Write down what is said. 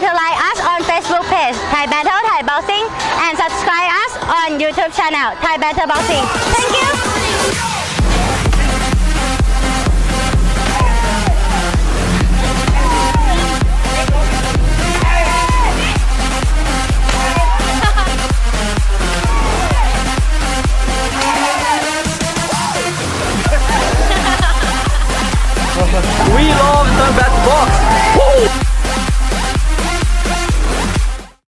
to like us on Facebook page Thai Battle Thai Boxing and subscribe us on YouTube channel Thai Battle Boxing. Thank you. We lost